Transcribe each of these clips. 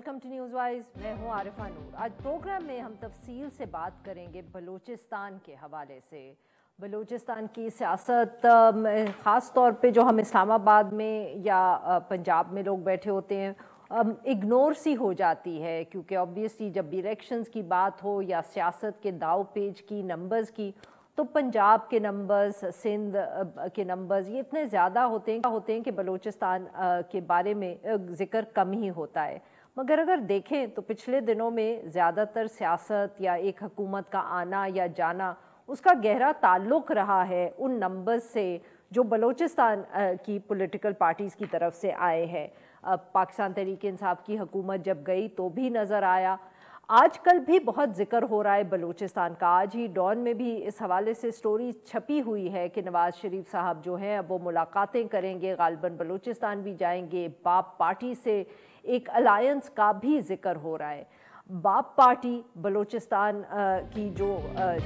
Welcome to news wise मैं हूँ आरिफा नूर। आज प्रोग्राम में हम तफसील से बात करेंगे बलूचिस्तान के हवाले से। बलूचिस्तान की सियासत ख़ास तौर पे जो हम इस्लामाबाद में या पंजाब में लोग बैठे होते हैं इग्नोर सी हो जाती है, क्योंकि ऑब्वियसली जब इलेक्शंस की बात हो या सियासत के दाव पेज की नंबर्स की तो पंजाब के नंबर्स सिंध के नंबर्स ये इतने ज़्यादा होते हैं होते हैं कि बलूचिस्तान के बारे में ज़िक्र कम ही होता है। मगर अगर देखें तो पिछले दिनों में ज़्यादातर सियासत या एक हकूमत का आना या जाना उसका गहरा ताल्लुक रहा है उन नंबर्स से जो बलूचिस्तान की पॉलिटिकल पार्टीज़ की तरफ़ से आए हैं। पाकिस्तान तहरीक इंसाफ की हुकूमत जब गई तो भी नज़र आया। आजकल भी बहुत ज़िक्र हो रहा है बलूचिस्तान का। आज ही डॉन में भी इस हवाले से स्टोरी छपी हुई है कि नवाज़ शरीफ साहब जो हैं, अब वो मुलाकातें करेंगे, गालबन बलूचिस्तान भी जाएँगे, बाप पार्टी से एक अलायंस का भी ज़िक्र हो रहा है। बाप पार्टी बलूचिस्तान की जो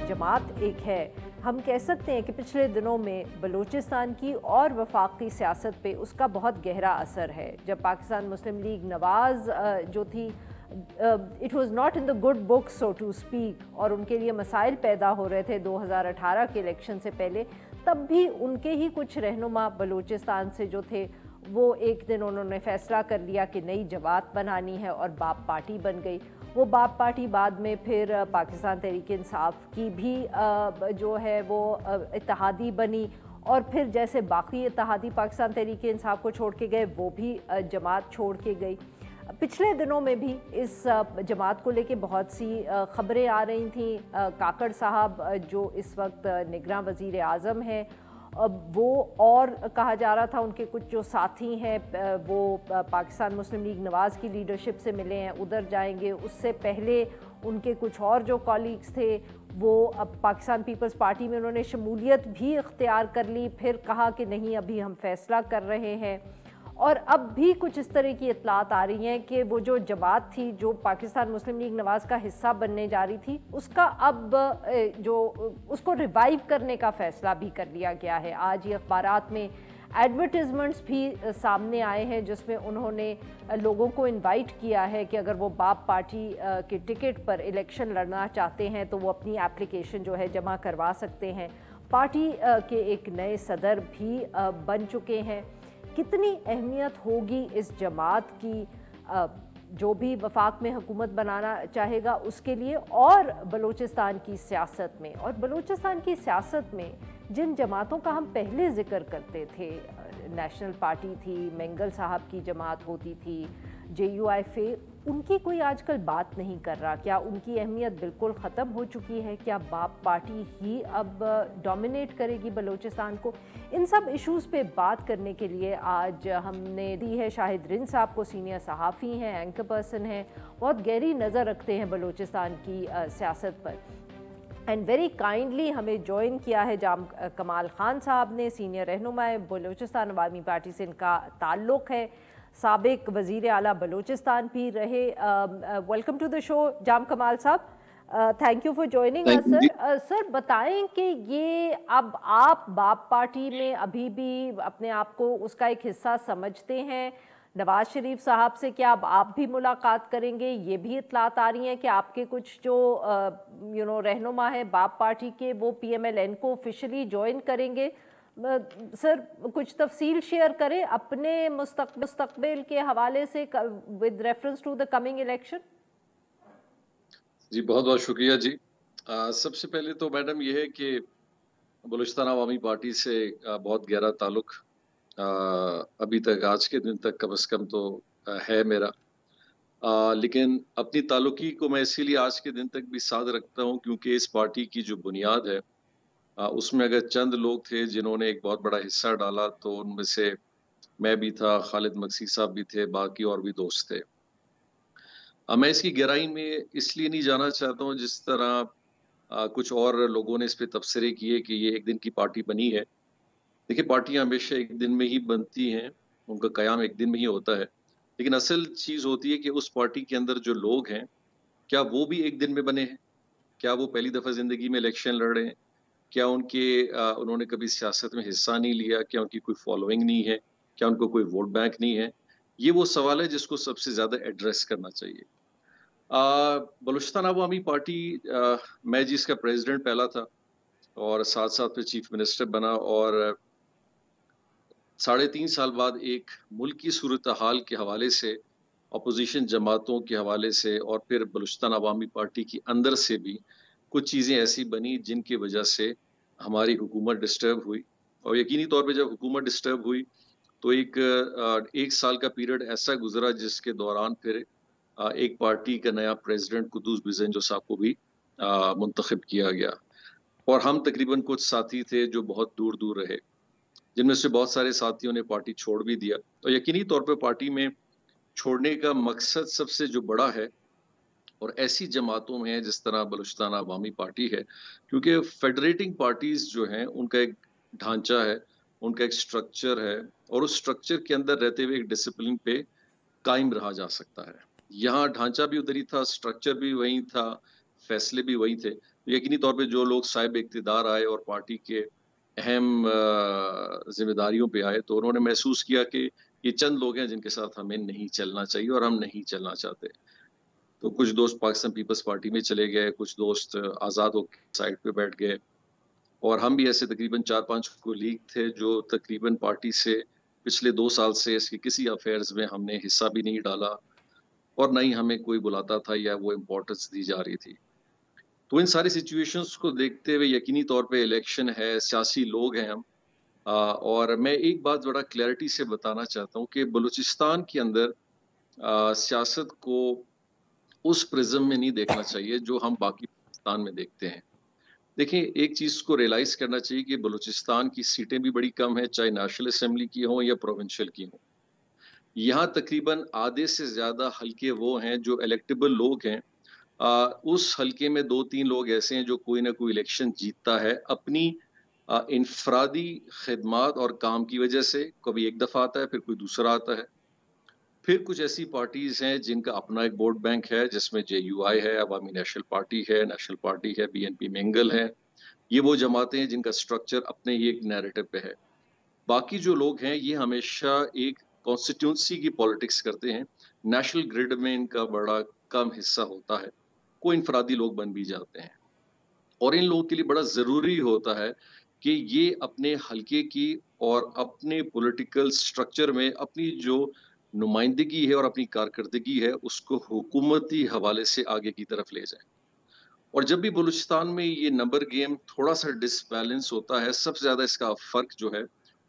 जमात एक है, हम कह सकते हैं कि पिछले दिनों में बलूचिस्तान की और वफाकी सियासत पे उसका बहुत गहरा असर है। जब पाकिस्तान मुस्लिम लीग नवाज़ जो थी it was not in the good book so to speak और उनके लिए मसाइल पैदा हो रहे थे 2018 के इलेक्शन से पहले, तब भी उनके ही कुछ रहनुमा बलूचिस्तान से जो थे वो एक दिन उन्होंने फैसला कर लिया कि नई जमात बनानी है और बाप पार्टी बन गई। वो बाप पार्टी बाद में फिर पाकिस्तान तहरीक इंसाफ की भी जो है वो इतिहादी बनी और फिर जैसे बाकी इतिहादी पाकिस्तान तहरीक इंसाफ को छोड़ के गए, वो भी जमात छोड़ के गई। पिछले दिनों में भी इस जमात को लेके बहुत सी ख़बरें आ रही थी। काकड़ साहब जो इस वक्त निगरान वज़ी अज़म हैं वो और कहा जा रहा था, उनके कुछ जो साथी हैं वो पाकिस्तान मुस्लिम लीग नवाज़ की लीडरशिप से मिले हैं, उधर जाएँगे। उससे पहले उनके कुछ और जो कॉलीग्स थे, वो अब पाकिस्तान पीपल्स पार्टी में उन्होंने शमूलियत भी इख्तियार कर ली, फिर कहा कि नहीं, अभी हम फैसला कर रहे हैं। और अब भी कुछ इस तरह की इतलात आ रही हैं कि वो जो जमात थी, जो पाकिस्तान मुस्लिम लीग नवाज़ का हिस्सा बनने जा रही थी, उसका अब जो, उसको रिवाइव करने का फ़ैसला भी कर लिया गया है। आज ये अखबार में एडवर्टिजमेंट्स भी सामने आए हैं, जिसमें उन्होंने लोगों को इनवाइट किया है कि अगर वो बाप पार्टी के टिकट पर इलेक्शन लड़ना चाहते हैं तो वो अपनी एप्लीकेशन जो है जमा करवा सकते हैं। पार्टी के एक नए सदर भी बन चुके हैं। कितनी अहमियत होगी इस जमात की जो भी वफाक में हुकूमत बनाना चाहेगा उसके लिए और बलूचिस्तान की सियासत में? और बलूचिस्तान की सियासत में जिन जमातों का हम पहले ज़िक्र करते थे नेशनल पार्टी थी, मेंगल साहब की जमात होती थी जे यू आई फे उनकी कोई आजकल बात नहीं कर रहा। क्या उनकी अहमियत बिल्कुल ख़त्म हो चुकी है? क्या बाप पार्टी ही अब डोमिनेट करेगी बलूचिस्तान को? इन सब इश्यूज़ पे बात करने के लिए आज हमने दी है शाहिद रिन साहब को सीनियर सहाफ़ी हैं एंकर पर्सन हैं। बहुत गहरी नज़र रखते हैं बलूचिस्तान की सियासत पर। एंड वेरी काइंडली हमें ज्वाइन किया है जाम कमाल खान साहब ने सीनियर रहनुमा बलूचिस्तान अवामी पार्टी से इनका ताल्लुक़ है। सबक वज़ी अला बलूचिस्तान भी रहे। Welcome to the show Jam Kamal साहब। Thank you for joining sir sir बताएँ कि ये अब आप बाप पार्टी में अभी भी अपने आप को उसका एक हिस्सा समझते हैं। नवाज़ शरीफ साहब से क्या अब आप भी मुलाकात करेंगे? ये भी इतलात आ रही हैं कि आपके कुछ जो यू नो रहनुमा है बाप पार्टी के वो पीएमएलएन को ऑफिशियली ज्वाइन करेंगे। सर कुछ तफसील शेयर करें अपने मुस्तकबिल के हवाले से with reference to the coming election जी बहुत बहुत शुक्रिया जी। आ, सबसे पहले तो मैडम यह है कि बलूचिस्तान अवामी पार्टी से बहुत गहरा ताल्लुक अभी तक आज के दिन तक कम अज़ कम तो है मेरा। आ, लेकिन अपनी ताल्लुकी को मैं इसीलिए आज के दिन तक भी साथ रखता हूँ क्योंकि इस पार्टी की जो बुनियाद है उसमें अगर चंद लोग थे जिन्होंने एक बहुत बड़ा हिस्सा डाला तो उनमें से मैं भी था, खालिद मकसी साहब भी थे, बाकी और भी दोस्त थे। मैं इसकी गहराई में इसलिए नहीं जाना चाहता हूँ, जिस तरह कुछ और लोगों ने इस पर तबसरे किए कि ये एक दिन की पार्टी बनी है। देखिए, पार्टियाँ हमेशा एक दिन में ही बनती हैं, उनका क्याम एक दिन में ही होता है। लेकिन असल चीज़ होती है कि उस पार्टी के अंदर जो लोग हैं, क्या वो भी एक दिन में बने हैं? क्या वो पहली दफ़ा ज़िंदगी में इलेक्शन लड़ रहे हैं? क्या उनके उन्होंने कभी सियासत में हिस्सा नहीं लिया? क्या उनकी कोई फॉलोइंग नहीं है? क्या उनको कोई वोट बैंक नहीं है? ये वो सवाल है जिसको सबसे ज़्यादा एड्रेस करना चाहिए। बलूचिस्तान अवामी पार्टी आ, मैं जिसका प्रेसिडेंट पहला था और साथ साथ फिर चीफ मिनिस्टर बना और साढ़े तीन साल बाद एक मुल्क की सूरत हाल के हवाले से अपोजिशन जमातों के हवाले से और फिर बलुचिस्तान अवामी पार्टी के अंदर से भी कुछ चीज़ें ऐसी बनी जिनकी वजह से हमारी हुकूमत डिस्टर्ब हुई। और यकीनी तौर पे जब हुकूमत डिस्टर्ब हुई तो एक एक साल का पीरियड ऐसा गुजरा जिसके दौरान फिर एक पार्टी का नया प्रेसिडेंट कुदूस बिजन साहब को भी मुंतखब किया गया। और हम तकरीबन कुछ साथी थे जो बहुत दूर दूर रहे, जिनमें से बहुत सारे साथियों ने पार्टी छोड़ भी दिया। तो यकीनी तौर पर पार्टी में छोड़ने का मकसद सबसे जो बड़ा है और ऐसी जमातों में जिस तरह बलुचिस्तान अवामी पार्टी है, क्योंकि फेडरेटिंग पार्टीज़ जो हैं, उनका एक ढांचा है, उनका एक स्ट्रक्चर है, और उस स्ट्रक्चर के अंदर रहते हुए एक डिसिप्लिन पे कायम रहा जा सकता है। यहाँ ढांचा भी उधर ही था स्ट्रक्चर भी वही था, फैसले भी वही थे। यकीनी तौर पे जो लोग साहिब इकतदार आए और पार्टी के अहम जिम्मेदारियों पे आए तो उन्होंने महसूस किया कि ये चंद लोग हैं जिनके साथ हमें नहीं चलना चाहिए और हम नहीं चलना चाहते। तो कुछ दोस्त पाकिस्तान पीपल्स पार्टी में चले गए कुछ दोस्त आज़ाद साइड पे बैठ गए। और हम भी ऐसे तकरीबन चार पाँच कोलीग थे जो तकरीबन पार्टी से पिछले दो साल से इसके किसी अफेयर्स में हमने हिस्सा भी नहीं डाला और ना ही हमें कोई बुलाता था या वो इम्पोर्टेंस दी जा रही थी। तो इन सारी सिचुएशंस को देखते हुए यकीनी तौर पे इलेक्शन है सियासी लोग हैं हम। आ, और मैं एक बात बड़ा क्लैरिटी से बताना चाहता हूँ कि बलूचिस्तान के अंदर सियासत को उस प्रिज्म में नहीं देखना चाहिए जो हम बाकी पाकिस्तान में देखते हैं। देखिए एक चीज़ को रियलाइज़ करना चाहिए कि बलूचिस्तान की सीटें भी बड़ी कम है चाहे नेशनल असेंबली की हो या प्रोविंशियल की हो। यहाँ तकरीबन आधे से ज़्यादा हल्के वो हैं जो इलेक्टेबल लोग हैं। आ, उस हल्के में दो तीन लोग ऐसे हैं जो कोई ना कोई इलेक्शन जीतता है अपनी इनफरादी खदमात और काम की वजह से। कभी एक दफ़ा आता है फिर कोई दूसरा आता है। फिर कुछ ऐसी पार्टीज़ हैं जिनका अपना एक वोट बैंक है, जिसमें जे यू आई है अवामी नेशनल पार्टी है नेशनल पार्टी है बी एन पी मेंगल है। ये वो जमातें हैं जिनका स्ट्रक्चर अपने ही एक नैरेटिव पे है। बाकी जो लोग हैं, ये हमेशा एक कॉन्स्टिट्यूंसी की पॉलिटिक्स करते हैं। नेशनल ग्रिड में इनका बड़ा कम हिस्सा होता है। कोई इनफरादी लोग बन भी जाते हैं। और इन लोगों के लिए बड़ा ज़रूरी होता है कि ये अपने हल्के की और अपने पॉलिटिकल स्ट्रक्चर में अपनी जो नुमाइंदगी है और अपनी कारकर्दगी है, उसको हुकूमती हवाले से आगे की तरफ़ ले जाए। और जब भी बलूचिस्तान में ये नंबर गेम थोड़ा सा डिसबैलेंस होता है, सबसे ज़्यादा इसका फ़र्क जो है,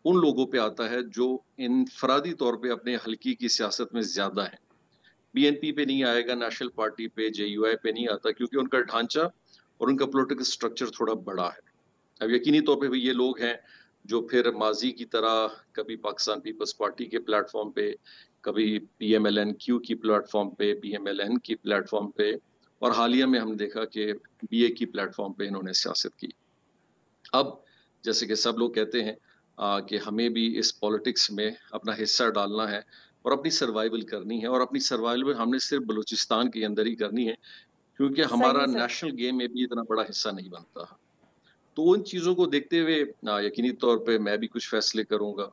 उन लोगों पे आता है जो इनफरादी तौर पे अपने हल्की की सियासत में ज़्यादा है। बीएनपी पे नहीं आएगा नेशनल पार्टी पे जे पे नहीं आता, क्योंकि उनका ढांचा और उनका पोलिटिकल स्ट्रक्चर थोड़ा बड़ा है। अब यकीनी तौर पे भी ये लोग हैं जो फिर माजी की तरह कभी पाकिस्तान पीपल्स पार्टी के प्लेटफॉर्म पे कभी P M L N Q की प्लेटफॉर्म पे पी एम एल एन की प्लेटफॉर्म पे और हालिया में हमने देखा कि बी ए की प्लेटफॉर्म पे इन्होंने सियासत की। अब जैसे कि सब लोग कहते हैं आ, कि हमें भी इस पॉलिटिक्स में अपना हिस्सा डालना है और अपनी सर्वाइवल करनी है और अपनी सर्वाइवल हमने सिर्फ़ बलूचिस्तान के अंदर ही करनी है क्योंकि हमारा नेशनल गेम में भी इतना बड़ा हिस्सा नहीं बनता। तो उन चीज़ों को देखते हुए यकीनी तौर पे मैं भी कुछ फैसले करूँगा।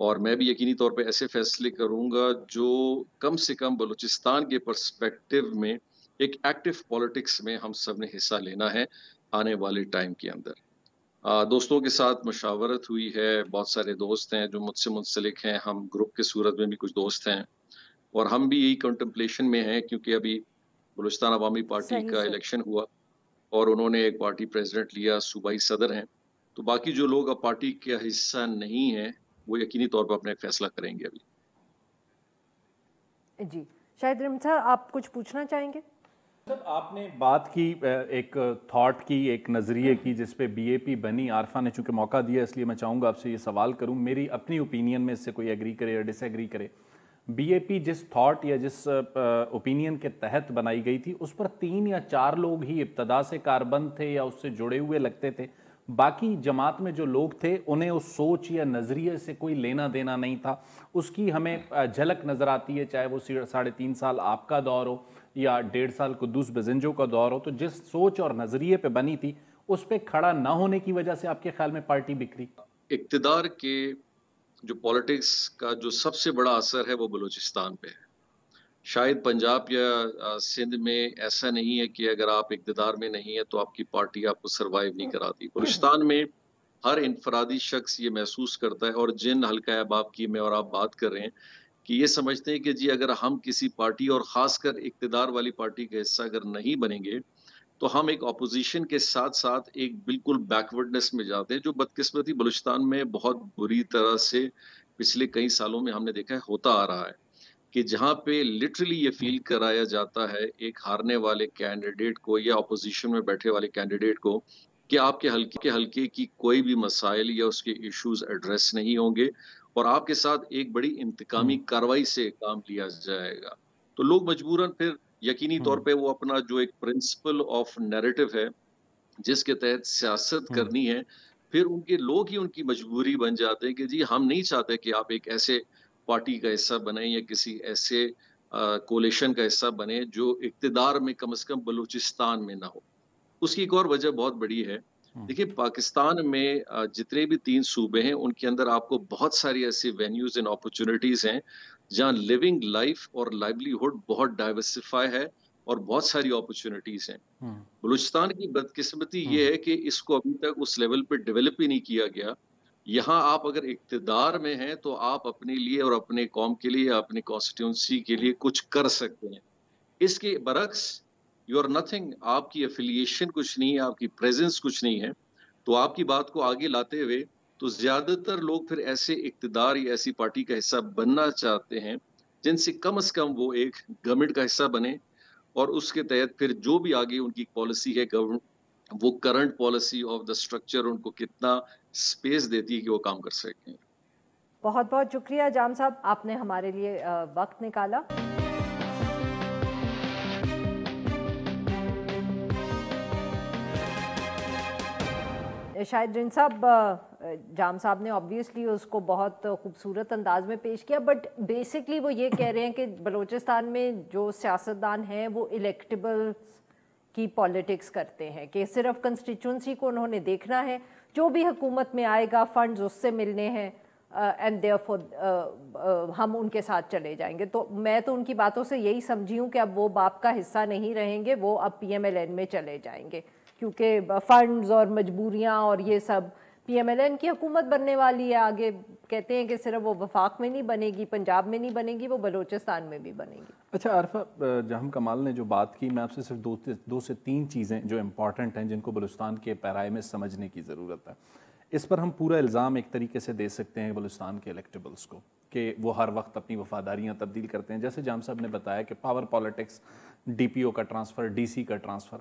और मैं भी यकीनी तौर पे ऐसे फैसले करूँगा जो कम से कम बलूचिस्तान के परस्पेक्टिव में एक एक्टिव पॉलिटिक्स में हम सबने हिस्सा लेना है आने वाले टाइम के अंदर। आ, दोस्तों के साथ मशावरत हुई है बहुत सारे दोस्त हैं जो मुझसे मुंसलिक हैं हम ग्रुप के सूरत में भी कुछ दोस्त हैं और हम भी यही कंटम्पलेशन में हैं क्योंकि अभी बलुस्तान अवामी पार्टी का इलेक्शन हुआ और उन्होंने एक पार्टी प्रेसिडेंट लिया सूबाई सदर हैं। तो बाकी जो लोग अब पार्टी का हिस्सा नहीं है वो यकीनी तौर पर अपने फैसला करेंगे अभी। जी। शायद आप कुछ पूछना चाहेंगे? सर आपने बात की एक थॉट की एक नज़रिए की जिस पे बीएपी बनी। आरफा ने चूँकि मौका दिया इसलिए मैं चाहूँगा आपसे ये सवाल करूँ। मेरी अपनी ओपिनियन में इससे कोई एग्री करे या डिसएग्री करे। बीएपी जिस थॉट या जिस ओपिनियन के तहत बनाई गई थी उस पर तीन या चार लोग ही इब्तदा से कारबंद थे या उससे जुड़े हुए लगते थे। बाकी जमात में जो लोग थे, उन्हें उस सोच या नज़रिए से कोई लेना देना नहीं था। उसकी हमें झलक नज़र आती है, चाहे वो साढ़े तीन साल आपका दौर हो, या डेढ़ साल कुदूस बेजेंजो का दौर हो तो जिस सोच और नज़रिए पे बनी थी, उस पर खड़ा ना होने की वजह से आपके ख्याल में पार्टी बिखरी। इकतदार के जो पॉलिटिक्स का जो सबसे बड़ा असर है, वो बलूचिस्तान पे है। शायद पंजाब या सिंध में ऐसा नहीं है कि अगर आप इकतदार में नहीं है तो आपकी पार्टी आपको सरवाइव नहीं कराती। बलूचिस्तान में हर इनफरादी शख्स ये महसूस करता है और जिन हल्का अहबाब की मैं और आप बात कर रहे हैं कि ये समझते हैं कि जी अगर हम किसी पार्टी और ख़ासकर इकतदार वाली पार्टी का हिस्सा अगर नहीं बनेंगे तो हम एक अपोजिशन के साथ साथ एक बिल्कुल बैकवर्डनेस में जाते हैं, जो बदकिस्मती बलूचिस्तान में बहुत बुरी तरह से पिछले कई सालों में हमने देखा है, होता आ रहा है। कि जहाँ पे लिटरली ये फील कराया जाता है एक हारने वाले कैंडिडेट को या अपोजिशन में बैठे वाले कैंडिडेट को कि आपके हल्के के हल्के की कोई भी मसाइल या उसके इश्यूज़ एड्रेस नहीं होंगे और आपके साथ एक बड़ी इंतकामी हम्म। कार्रवाई से काम लिया जाएगा तो लोग मजबूरन फिर यकीनी तौर हम्म। पे वो अपना जो एक प्रिंसिपल ऑफ़ नैरेटिव है जिसके तहत सियासत हम्म। करनी है फिर उनके लोग ही उनकी मजबूरी बन जाते हैं कि जी हम नहीं चाहते कि आप एक ऐसे पार्टी का हिस्सा बने या किसी ऐसे कोलेशन का हिस्सा बने जो इकतदार में कम से कम बलूचिस्तान में ना हो उसकी एक और वजह बहुत बड़ी है हम्म। देखिए पाकिस्तान में जितने भी तीन सूबे हैं उनके अंदर आपको बहुत सारी ऐसी वेन्यूज एंड अपॉर्चुनिटीज़ हैं जहाँ लिविंग लाइफ और लाइवलीहुड बहुत डाइवर्सिफाई है और बहुत सारी अपॉर्चुनिटीज़ हैं हम्म। बलूचिस्तान की बदकिस्मती ये हम्म। है कि इसको अभी तक उस लेवल पर डेवलप ही नहीं किया गया यहाँ आप अगर इकतदार में हैं तो आप अपने लिए और अपने कौम के लिए, अपने कॉन्स्टिट्यूंसी के लिए कुछ कर सकते हैं। इसके बरक्स यू आर नथिंग आपकी एफिलिएशन कुछ नहीं है, आपकी प्रेजेंस कुछ नहीं है। तो आपकी बात को आगे लाते हुए तो ज़्यादातर लोग फिर ऐसे इकतदार या ऐसी पार्टी का हिस्सा बनना चाहते हैं, जिनसे कम अज़ कम वो एक गवर्नमेंट का हिस्सा बने और उसके तहत फिर जो भी आगे उनकी पॉलिसी है गवर्नमेंट वो current policy of the structure उनको कितना स्पेस देती है कि वो काम कर सकें। बहुत बहुत शुक्रिया जाम साहब, आपने हमारे लिए वक्त निकाला। शायद जिन साहब जाम साहब ने ऑब्वियसली उसको बहुत खूबसूरत अंदाज में पेश किया बट बेसिकली वो ये कह रहे हैं कि बलूचिस्तान में जो सियासतदान हैं, वो इलेक्टेबल की पॉलिटिक्स करते हैं, कि सिर्फ़ कंस्टिट्यूंसी को उन्होंने देखना है जो भी हुकूमत में आएगा फंड्स उससे मिलने हैं एंड देयर फॉर हम उनके साथ चले जाएँगे। तो मैं तो उनकी बातों से यही समझी हूँ कि अब वो बाप का हिस्सा नहीं रहेंगे, वो अब पीएमएलएन में चले जाएँगे। क्योंकि फंड्स और मजबूरियाँ और ये सब पीएमएलएन की हुकूमत बनने वाली है। आगे कहते हैं कि सिर्फ़ वो वफाक में नहीं बनेगी, पंजाब में नहीं बनेगी, वो बलूचिस्तान में भी बनेगी। अच्छा अरफा जहम कमाल ने जो बात की, मैं आपसे सिर्फ़ दो दो से तीन चीज़ें जो इंपॉर्टेंट हैं, जिनको बलूचिस्तान के पैराए में समझने की ज़रूरत है। इस पर हम पूरा इल्ज़ाम एक तरीके से दे सकते हैं बलूचिस्तान के इलेक्टेबल्स को, कि वो हर वक्त अपनी वफादारियाँ तब्दील करते हैं। जैसे जाम साहब ने बताया कि पावर पॉलिटिक्स डी का ट्रांसफ़र डी का ट्रांसफ़र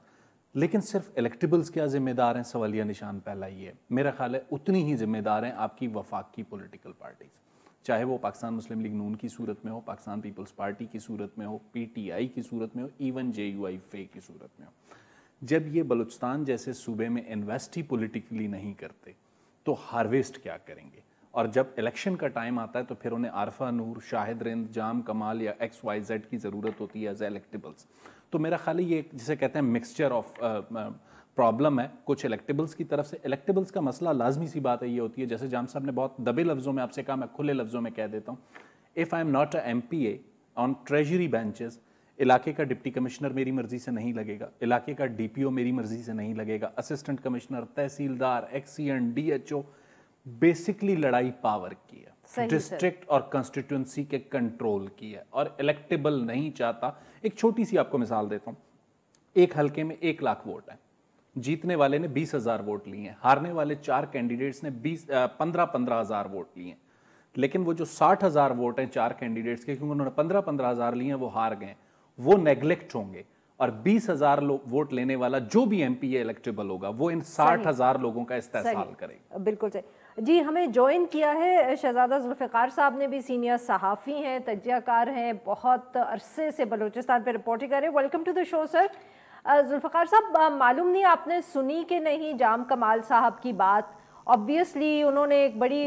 लेकिन सिर्फ़ इलेक्टेबल्स क्या जिम्मेदार हैं? सवालिया निशान पहला ही है। मेरा ख्याल है उतनी ही जिम्मेदार हैं आपकी वफाक की पोलिटिकल पार्टीज़ चाहे वो पाकिस्तान मुस्लिम लीग नून की सूरत में हो, पाकिस्तान पीपल्स पार्टी की सूरत में हो पीटीआई की सूरत में हो इवन जे यू आई फे की सूरत में हो। जब ये बलूचिस्तान जैसे सूबे में इन्वेस्ट ही पोलिटिकली नहीं करते तो हार्वेस्ट क्या करेंगे? और जब इलेक्शन का टाइम आता है तो फिर उन्हें आरफा नूर, शाहिद रिंद, जाम कमाल या एक्स वाई जेड की ज़रूरत होती है एज इलेक्टेबल्स तो मेरा ख्याल ये जिसे कहते हैं मिक्सचर ऑफ़ प्रॉब्लम है। कुछ इलेक्टेबल्स की तरफ़ से। इलेक्टेबल्स का मसला लाजमी सी बात है ये होती है। जैसे जाम साहब ने बहुत दबे लफ्ज़ों में आपसे कहा मैं खुले लफ्ज़ों में कह देता हूँ। If I am not a M P A on treasury benches इलाके का डिप्टी कमिश्नर मेरी मर्ज़ी से नहीं लगेगा। इलाके का डीपीओ मेरी मर्ज़ी से नहीं लगेगा। असिस्टेंट कमिश्नर तहसीलदार एक्सीएन डीएचओ बेसिकली लड़ाई पावर की है। डिस्ट्रिक्ट और कंस्टिट्यूंसी के कंट्रोल की है। और इलेक्टेबल नहीं चाहता एक छोटी सी आपको मिसाल देता हूँ। एक हल्के में एक लाख वोट है। जीतने वाले ने बीस हज़ार वोट लिए हैं। हारने वाले चार कैंडिडेट्स ने बीस पंद्रह पंद्रह हज़ार वोट लिए हैं। लेकिन वो जो साठ हज़ार वोट हैं चार कैंडिडेट्स के क्योंकि उन्होंने पंद्रह पंद्रह हज़ार लिए हैं वो हार गए वो नेग्लेक्ट होंगे। और बीस हज़ार वोट लेने वाला जो भी एमपी इलेक्टेबल होगा वो इन साठ हज़ार लोगों का इस्तेमाल करेगा। बिल्कुल सही। जी, हमें ज्वाइन किया है, शहजादा जुल्फ़ार साहब ने भी सीनियर सहाफ़ी हैं, तजियाकार हैं, बहुत अरसे से बलूचिस्तान पे रिपोर्टिंग कर welcome to the show sir Zulfar साहब मालूम नहीं आपने सुनी कि नहीं जाम कमाल साहब की बात? ऑब्वियसली उन्होंने एक बड़ी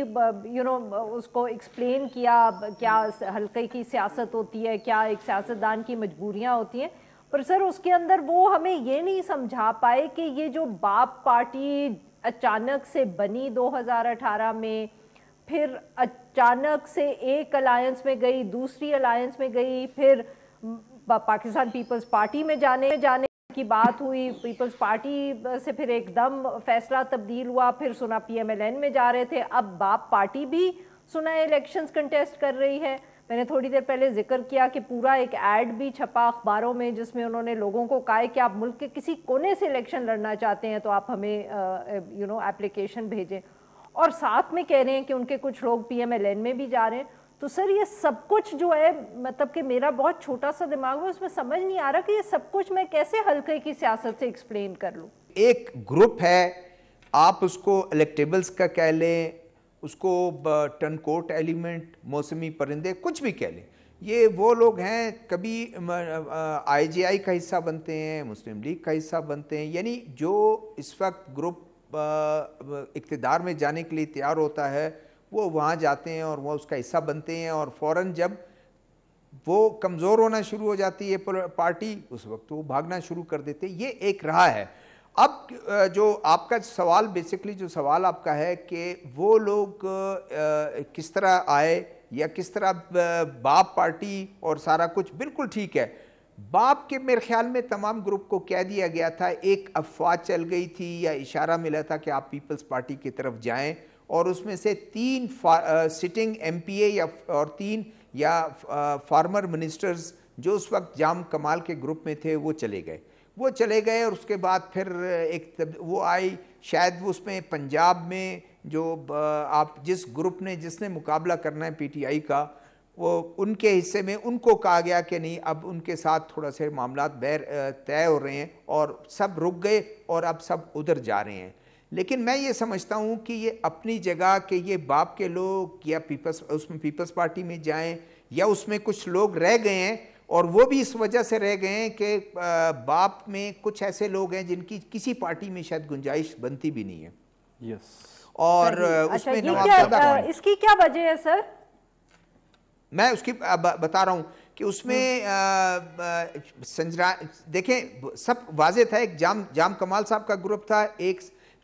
यू नो उसको एक्सप्लेन किया, क्या हल्के की सियासत होती है, क्या एक सियासतदान की मजबूरियाँ होती हैं। पर सर, उसके अंदर वो हमें ये नहीं समझा पाए कि ये जो बाप पार्टी अचानक से बनी 2018 में, फिर अचानक से एक अलायंस में गई, दूसरी अलायंस में गई, फिर पाकिस्तान पीपल्स पार्टी में जाने जाने की बात हुई। पीपल्स पार्टी से फिर एकदम फैसला तब्दील हुआ, फिर सुना पीएमएलएन में जा रहे थे। अब बाप पार्टी भी सुना इलेक्शंस कंटेस्ट कर रही है। मैंने थोड़ी देर पहले ज़िक्र किया कि पूरा एक एड भी छपा अखबारों में, जिसमें उन्होंने लोगों को कहा कि आप मुल्क के किसी कोने से इलेक्शन लड़ना चाहते हैं तो आप हमें यू नो एप्लीकेशन भेजें। और साथ में कह रहे हैं कि उनके कुछ लोग पीएमएलएन में भी जा रहे हैं। तो सर, ये सब कुछ जो है मतलब कि मेरा बहुत छोटा सा दिमाग है, उसमें समझ नहीं आ रहा कि ये सब कुछ मैं कैसे हल्के की सियासत से एक्सप्लेन कर लूँ। एक ग्रुप है, आप उसको इलेक्टेबल्स का कह लें उसको टनकोट एलिमेंट, मौसमी परिंदे, कुछ भी कह लें। ये वो लोग हैं, कभी आईजीआई का हिस्सा बनते हैं, मुस्लिम लीग का हिस्सा बनते हैं, यानी जो इस वक्त ग्रुप इकतदार में जाने के लिए तैयार होता है, वो वहाँ जाते हैं और वह उसका हिस्सा बनते हैं और फ़ौर जब वो कमज़ोर होना शुरू हो जाती है पार्टी, उस वक्त वो भागना शुरू कर देते ये एक रहा है। अब जो आपका सवाल बेसिकली जो सवाल आपका है कि वो लोग किस तरह आए या किस तरह बाप पार्टी और सारा कुछ बिल्कुल ठीक है। बाप के मेरे ख्याल में तमाम ग्रुप को कह दिया गया था, एक अफवाह चल गई थी या इशारा मिला था कि आप पीपल्स पार्टी की तरफ़ जाएँ और उसमें से तीन सिटिंग एमपीए या और तीन या फार्मर मिनिस्टर्स जो उस वक्त जाम कमाल के ग्रुप में थे वो चले गए। वो चले गए और उसके बाद फिर एक तब वो आई। शायद वो उसमें पंजाब में जो आप जिस ग्रुप ने, जिसने मुकाबला करना है पीटीआई का, वो उनके हिस्से में उनको कहा गया कि नहीं, अब उनके साथ थोड़ा से मामला बैर तय हो रहे हैं और सब रुक गए और अब सब उधर जा रहे हैं। लेकिन मैं ये समझता हूँ कि ये अपनी जगह के, ये बाप के लोग या पीपल्स, उसमें पीपल्स पार्टी में जाएँ या उसमें कुछ लोग रह गए हैं और वो भी इस वजह से रह गए हैं कि बाप में कुछ ऐसे लोग हैं जिनकी किसी पार्टी में शायद गुंजाइश बनती भी नहीं है। यस। और अच्छा, उसमें क्या, इसकी क्या वजह है सर? मैं उसकी बता रहा हूँ कि उसमें हम्म। संजरा देखें सब वाजे था एक जाम जाम कमाल साहब का ग्रुप था एक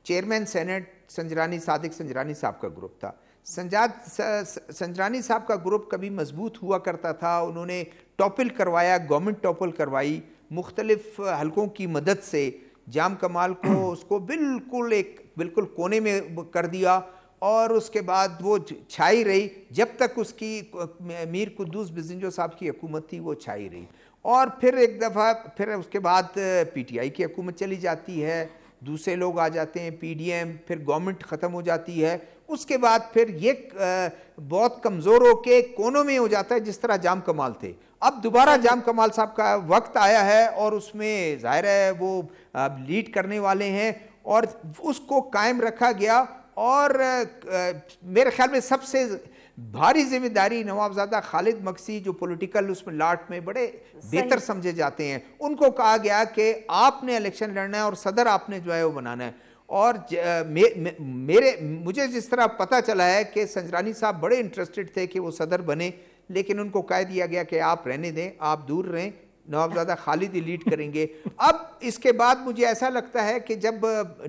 चेयरमैन सेनेट संजरानी सादिक संजरानी साहब का ग्रुप था। संजाद संजरानी साहब का ग्रुप कभी मज़बूत हुआ करता था उन्होंने टॉपल करवाया गवर्नमेंट टॉपल करवाई मुख्तलिफ़ हलकों की मदद से जाम कमाल को उसको बिल्कुल एक बिल्कुल कोने में कर दिया और उसके बाद वो छाई रही जब तक उसकी मीर कुद्दूस बिजंजो साहब की हुकूमत थी वो छाई रही। और फिर एक दफ़ा फिर उसके बाद पीटीआई की हुकूमत चली जाती है दूसरे लोग आ जाते हैं पीडीएम फिर गवर्नमेंट ख़त्म हो जाती है उसके बाद फिर ये बहुत कमज़ोर होके कोनों में हो जाता है जिस तरह जाम कमाल थे। अब दोबारा जाम कमाल साहब का वक्त आया है और उसमें ज़ाहिर है वो लीड करने वाले हैं और उसको कायम रखा गया और मेरे ख्याल में सबसे भारी ज़िम्मेदारी नवाबजादा खालिद मक्सी जो पॉलिटिकल उसमें लाट में बड़े बेहतर समझे जाते हैं उनको कहा गया कि आपने इलेक्शन लड़ना है और सदर आपने जो है वो बनाना है। और मे, मे, मेरे मुझे जिस तरह पता चला है कि संजरानी साहब बड़े इंटरेस्टेड थे कि वो सदर बने लेकिन उनको कह दिया गया कि आप रहने दें आप दूर रहें नवाबजादा खालिद ही लीड करेंगे। अब इसके बाद मुझे ऐसा लगता है कि जब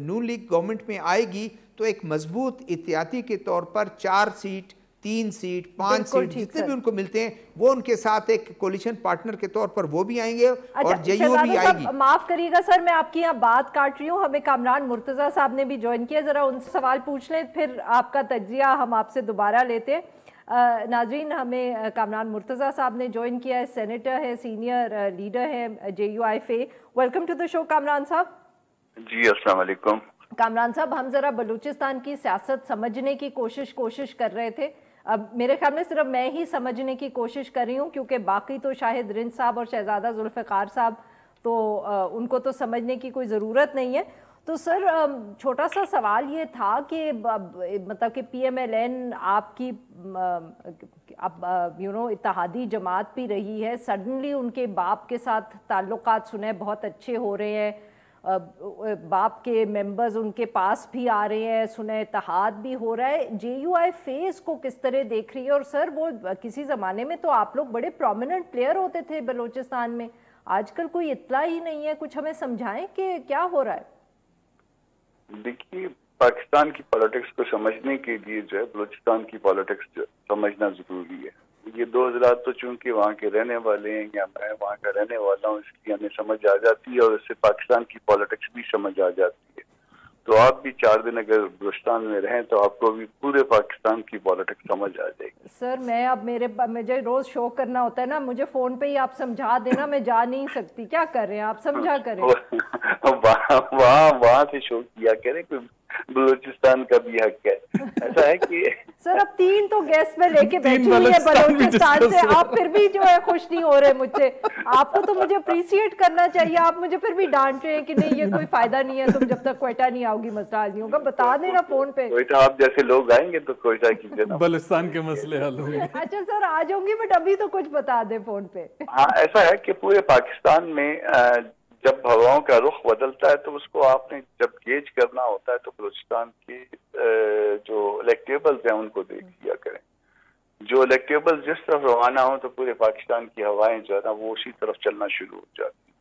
नून लीग गवर्नमेंट में आएगी तो एक मज़बूत एहतियाती के तौर पर चार सीट तीन सीट पाँच सीट जितने भी उनको मिलते हैं वो उनके साथ एक कोलिशन पार्टनर के तौर पर वो भी आएँगे अच्छा, और जेयू भी आएगी। माफ़ करिएगा सर मैं आपकी यहाँ बात काट रही हूँ। हमें कामरान मुर्तजा साहब ने भी ज्वाइन किया जरा उनसे सवाल पूछ लें फिर आपका तजिया हम आपसे दोबारा लेते हैं। नाजरीन हमें कामरान मुर्तज़ा साहब ने ज्वाइन किया है सेनेटर है सीनियर लीडर है J U I F welcome to the show Kamran साहब। जी अस्सलाम वालेकुम कामरान साहब हम ज़रा बलूचिस्तान की सियासत समझने की कोशिश कोशिश कर रहे थे। अब मेरे ख्याल में सिर्फ़ मैं ही समझने की कोशिश कर रही हूँ, क्योंकि बाकी तो शाहिद रिंद साहब और शहजादा जुल्फ़ार साहब तो उनको तो समझने की कोई ज़रूरत नहीं है। तो सर छोटा सा सवाल ये था कि मतलब कि पीएमएलएन आपकी अब यू नो इतिहादी जमात भी रही है। सडनली उनके बाप के साथ ताल्लुकात सुने बहुत अच्छे हो रहे हैं। बाप के मेंबर्स उनके पास भी आ रहे हैं, सुने इतिहाद भी हो रहा है। जे यू आई फेस को किस तरह देख रही है? और सर वो किसी ज़माने में तो आप लोग बड़े प्रोमिनेंट प्लेयर होते थे बलूचिस्तान में। आजकल कोई इतला ही नहीं है। कुछ हमें समझाएँ कि क्या हो रहा है? देखिए, पाकिस्तान की पॉलिटिक्स को समझने के लिए जो है, बलूचिस्तान की पॉलिटिक्स समझना ज़रूरी है। ये दो हजरात तो चूँकि वहाँ के रहने वाले हैं या मैं वहाँ का रहने वाला हूँ इसलिए हमें समझ आ जाती है और इससे पाकिस्तान की पॉलिटिक्स भी समझ आ जाती है। तो आप भी चार दिन अगर बलुस्तान में रहें तो आपको भी पूरे पाकिस्तान की पॉलिटिक्स समझ आ जाएगी। सर मैं अब मेरे मुझे रोज शो करना होता है ना मुझे फ़ोन पे ही आप समझा देना मैं जा नहीं सकती। क्या कर रहे हैं आप? समझा करें। वहाँ वहाँ वहाँ से शो किया करें कोई बलूचिस्तान का भी हक है। ऐसा है कि सर अब तीन तो गेस्ट में लेके बैठी हुई है बलूचिस्तान से। आप फिर भी जो है खुश नहीं हो रहे मुझसे। आपको तो मुझे अप्रिसिएट करना चाहिए। आप मुझे फिर भी डांट रहे हैं कि नहीं ये कोई फ़ायदा नहीं है। तुम जब तक कोयटा नहीं आओगी मसला नहीं होगा। बता देना फ़ोन पे। कोयटा आप जैसे लोग आएँगे तो कोयटा की बलुस्तान के मसले हल होंगे। अच्छा सर आ जाऊँगी बट अभी तो कुछ बता दे फ़ोन पे। हाँ ऐसा है कि पूरे पाकिस्तान में जब हवाओं का रुख बदलता है तो उसको आपने जब गेज करना होता है तो बलूचिस्तान के जो इलेक्टेबल्स हैं, उनको देख लिया करें। जो इलेक्टेबल्स जिस तरफ़ रवाना हो तो पूरे पाकिस्तान की हवाएँ जो है ना, वो उसी तरफ़ चलना शुरू हो जाती